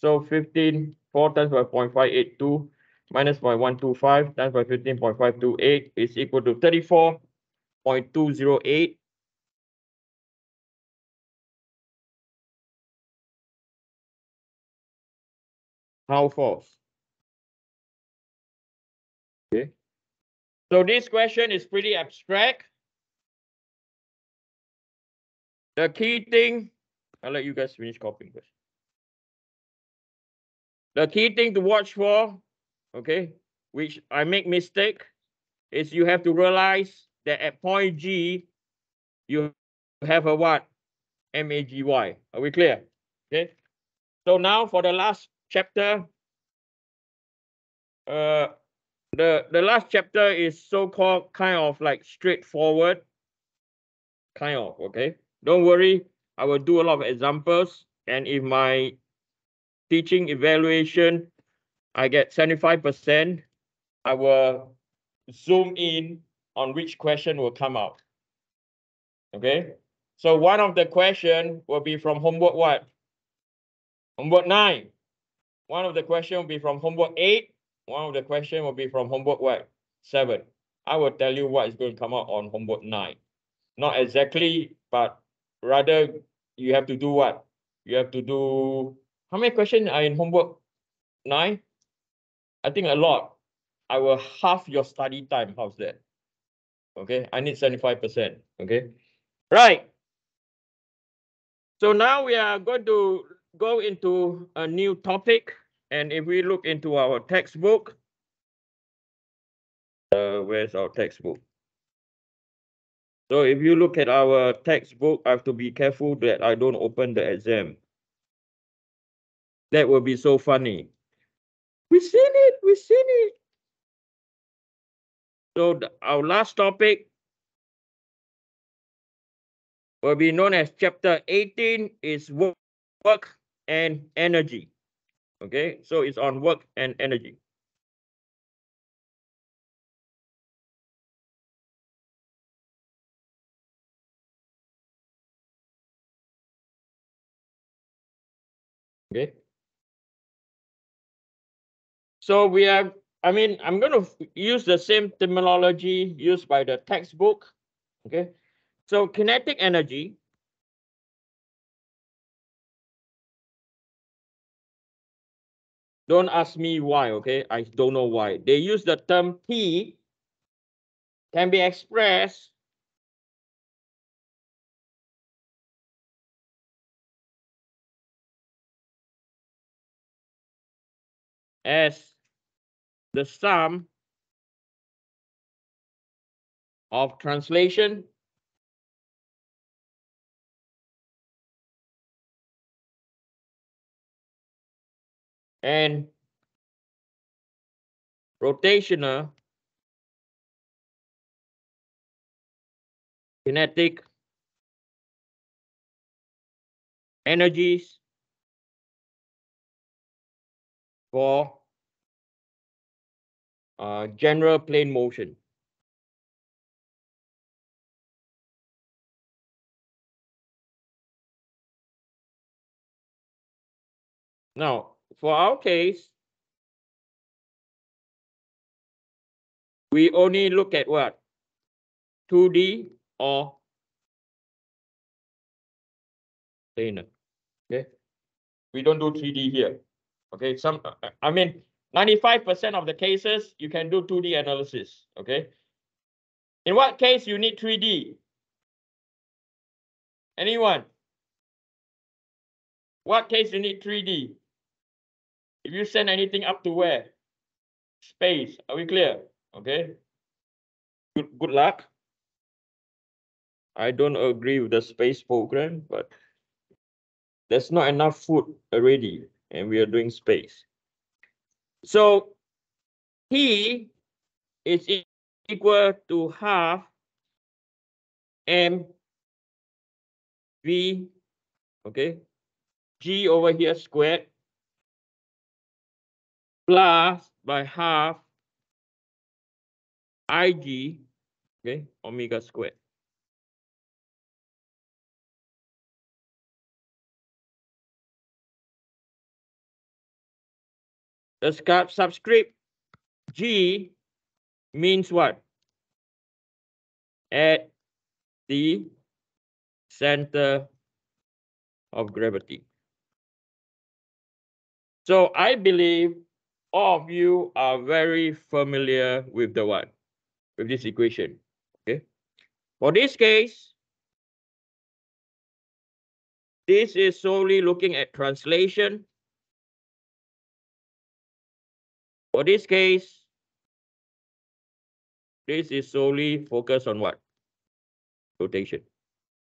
So 15, 4 times by 0.582 minus 0.125 times by 15.528 is equal to 34.208. How false? Okay. So this question is pretty abstract. The key thing, I'll let you guys finish copying first. The key thing to watch for, okay, which I make mistake, is you have to realize that at point G, you have a what? M-A-G-Y. Are we clear? Okay. So now for the last chapter, uh, the the last chapter is so-called kind of like straightforward kind of okay don't worry i will do a lot of examples and if my teaching evaluation i get 75 percent i will zoom in on which question will come out okay so one of the question will be from homework what homework nine one of the question will be from homework eight one of the question will be from homework what? Seven. I will tell you what is going to come out on homework nine. Not exactly, but rather you have to do what? You have to do, how many questions are in homework nine? I think a lot. I will half your study time. How's that? Okay, I need 75%. Okay, right. So now we are going to go into a new topic. And if we look into our textbook, uh, where's our textbook? So if you look at our textbook, I have to be careful that I don't open the exam. That will be so funny. We've seen it, we've seen it. So our last topic will be known as chapter 18 is work, work and energy. Okay, so it's on work and energy. Okay. So we are, I mean, I'm going to use the same terminology used by the textbook. Okay. So kinetic energy Don't ask me why, okay? I don't know why. They use the term P can be expressed as the sum of translation and rotational kinetic energies for general plane motion. Now, for our case, we only look at what? 2D or planar. Okay. We don't do 3D here. Okay. Some, uh, uh, I mean, 95% of the cases, you can do 2D analysis. Okay. In what case you need 3D? Anyone? What case you need 3D? If you send anything up to where? Space. Are we clear? Okay. Good, good luck. I don't agree with the space program, but there's not enough food already, and we are doing space. So P is equal to half M V, okay, G over here squared plus by half Ig, okay, omega squared. The subscript G means what? At the center of gravity. So I believe all of you are very familiar with the one, With this equation. Okay. For this case, this is solely looking at translation. For this case, this is solely focused on what? Rotation.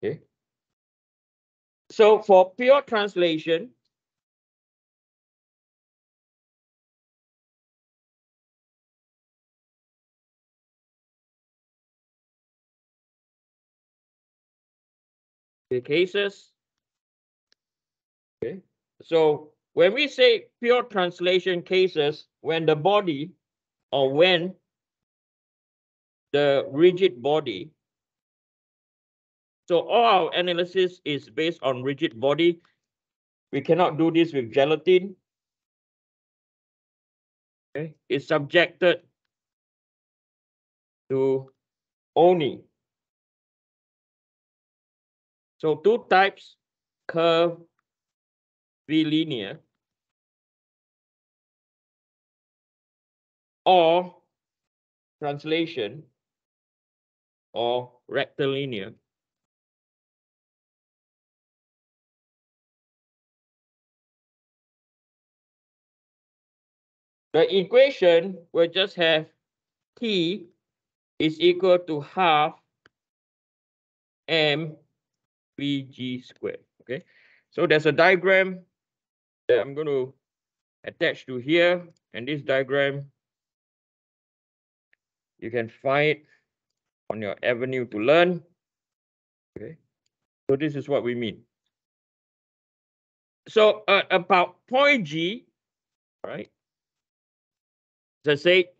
Okay. So for pure translation, the cases. Okay, so when we say pure translation cases, when the body or when the rigid body, so all our analysis is based on rigid body. We cannot do this with gelatin. Okay, it's subjected to only so two types, curve, linear, or translation or rectilinear. The equation will just have T is equal to half m VG squared. Okay, so there's a diagram that I'm going to attach to here, and this diagram you can find on your Avenue to Learn. Okay, so this is what we mean. So uh, about point G, right? As I say,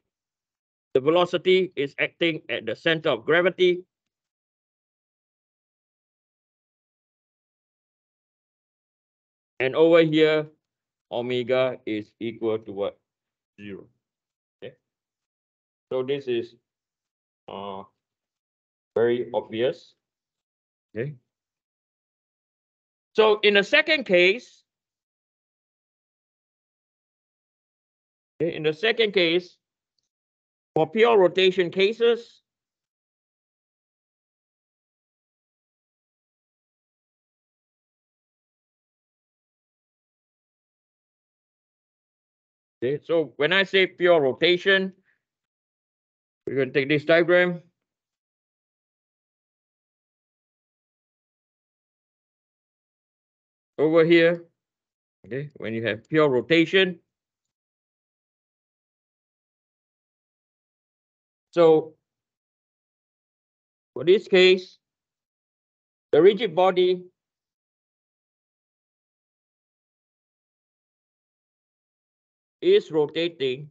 the velocity is acting at the center of gravity And over here, omega is equal to what? Zero. So this is uh, very obvious. Okay. So in the second case, okay, in the second case, for pure rotation cases, Okay, so when I say pure rotation, we're going to take this diagram. Over here, okay, when you have pure rotation. So for this case, the rigid body is rotating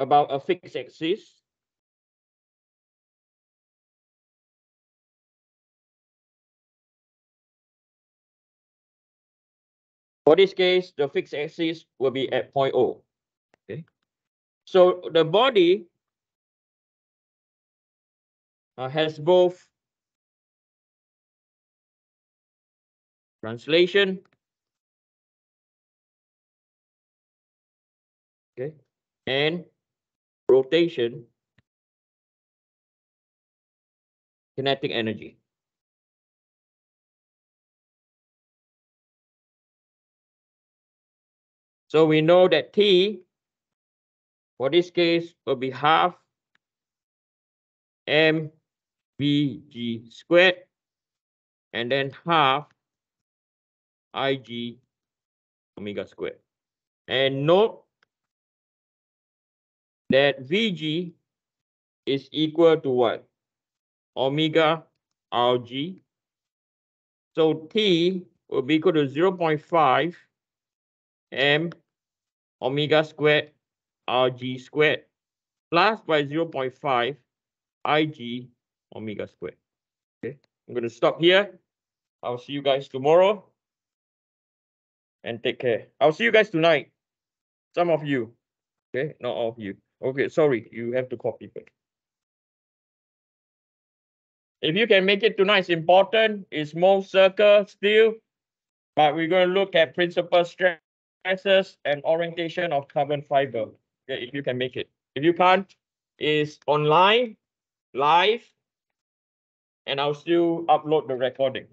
about a fixed axis. For this case, the fixed axis will be at point O. Okay. So the body uh, has both Translation. Okay. And rotation. Kinetic energy. So we know that T, for this case, will be half mvg squared, and then half Ig omega squared. And note that Vg is equal to what? Omega Rg. So T will be equal to 0 0.5 m omega squared Rg squared plus by 0 0.5 Ig omega squared. Okay, I'm going to stop here. I'll see you guys tomorrow. and take care. I'll see you guys tonight. Some of you. Okay, not all of you. Okay, sorry, you have to copy people. If you can make it tonight, it's important. It's Mohr circle still, but we're going to look at principal stresses and orientation of carbon fiber. Okay, if you can make it. If you can't, it's online, live, and I'll still upload the recording.